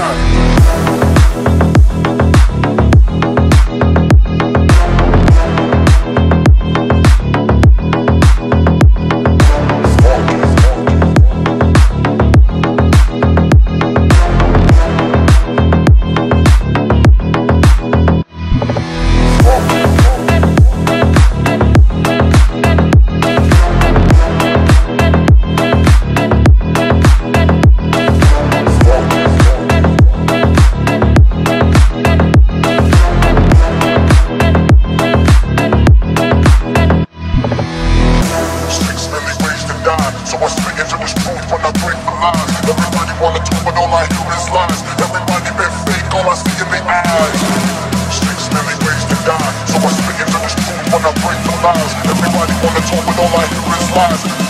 Yeah. If it was proof when I break the lies Everybody wanna talk but all I hear is lies Everybody been fake, all I see in their eyes. Streets many ways to die. So I spit into this proof when I break the lies Everybody wanna talk but all I hear is lies